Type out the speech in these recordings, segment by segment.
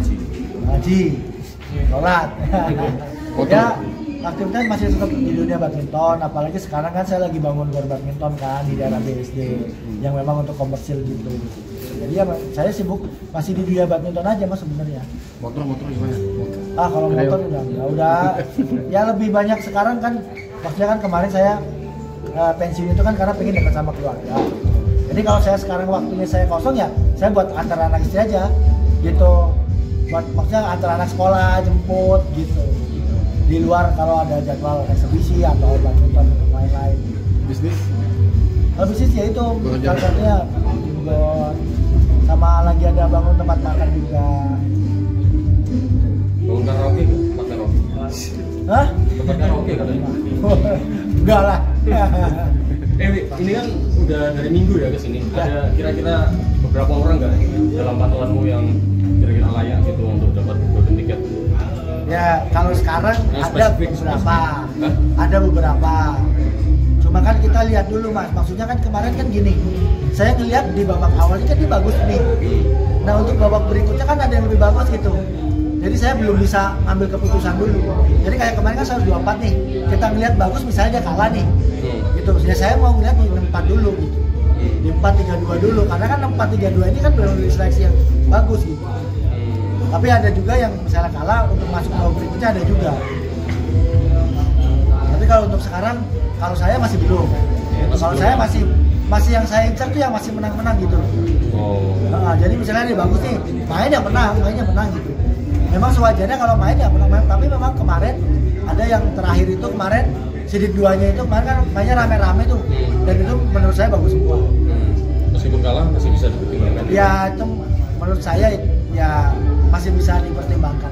ngaji ngaji sholat. Foto. ya aktivitas masih tetap di dunia badminton apalagi sekarang kan saya lagi bangun gor badminton kan di daerah BSD yang memang untuk komersil gitu. Jadi ya saya sibuk masih di dunia badminton aja mas sebenarnya. Motor motor gimana? Ah kalau motor udah udah, udah. Ya lebih banyak sekarang kan maksudnya kan kemarin saya eh, pensiun itu kan karena pengen dekat sama keluarga. Jadi kalau saya sekarang waktunya saya kosong ya saya buat antar anak istri aja gitu maksudnya antar anak sekolah jemput gitu. Di luar kalau ada jadwal eksebisi atau badminton atau lain-lain. Bisnis? Kalau bisnis ya itu salah satunya sama lagi ada bangun tempat makan juga. Bangun karaoke tempat karaoke. Hah? tempat karaoke katanya. Enggak lah. Eh ini kan udah dari minggu ya ke sini. Ada kira-kira beberapa orang nggak dalam pantauanmu yang kira-kira layak gitu untuk dapat golden ticket Ya kalau sekarang Yang ada spesifik, beberapa, spesifik. Ada beberapa. Cuma kan kita lihat dulu mas, maksudnya kan kemarin kan gini, saya ngeliat di babak awal ini kan dia bagus nih. Nah untuk babak berikutnya kan ada yang lebih bagus gitu. Jadi saya belum bisa ambil keputusan dulu. Jadi kayak kemarin kan 124 nih, kita ngeliat bagus misalnya dia kalah nih, Hmm. gitu. Ya saya mau ngeliat di 64 dulu gitu. Di 432 dulu, karena kan 432 ini kan belum diseleksi yang bagus gitu. Tapi ada juga yang misalnya kalah untuk masuk ke babak berikutnya ada juga. Tapi kalau untuk sekarang kalau saya masih belum. Kalau saya masih masih yang saya incar tuh yang masih menang-menang gitu oh. Nah, jadi misalnya nih bagus nih main ya menang mainnya menang gitu. Memang sewajarnya kalau main ya menang, menang. tapi memang kemarin ada yang terakhir itu kemarin sidit duanya itu kemarin kan mainnya rame-rame tuh. Dan itu menurut saya bagus semua. Hmm. meskipun kalah masih bisa dipertimbangkan? Ya itu menurut saya ya masih bisa dipertimbangkan.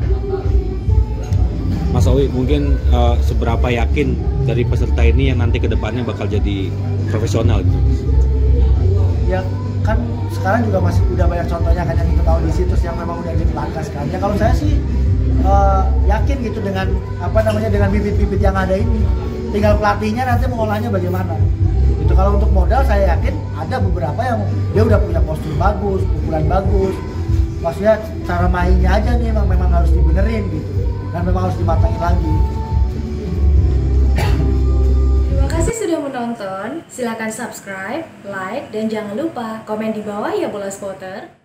Mas Owi mungkin eh, seberapa yakin dari peserta ini yang nanti ke depannya bakal jadi profesional gitu? ya kan sekarang juga masih udah banyak contohnya kan yang kita tahu di situs yang memang udah ditelantas kan. Ya kalau saya sih eh, yakin gitu dengan apa namanya dengan bibit-bibit yang ada ini tinggal pelatihnya nanti mengolahnya bagaimana itu kalau untuk modal saya yakin ada beberapa yang dia udah punya postur bagus pukulan bagus maksudnya cara mainnya aja nih memang memang harus dibenerin gitu dan memang harus dimatangin lagi Terima kasih sudah menonton. Silakan subscribe, like, dan jangan lupa komen di bawah ya bola spotter.